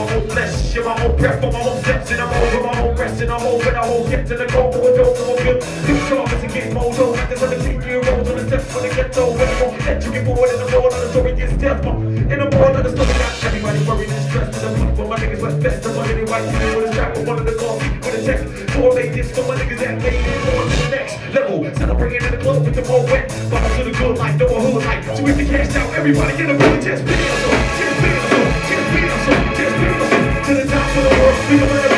my own flesh, in my own breath, on my own steps, and I'm over my own rest, and I'm over the whole get to the goal, for a dope, for a good. Too sharp as a get mold, no actors on the team, you rolls on the steps for the ghetto, when I'm on that you get bored in the roll, and the story gets death, uh, in the ball, and the story not everybody worried and stressed, and I'm for my niggas, what's best, I'm running white you with a strap, with one of the cars, with a tech, four ladies, for my niggas that made it, on to the next level, celebrating in the club with the more wet, but I'm to the good life, no one hood life, so if you cash out, everybody in the room, just video, so, yeah. Just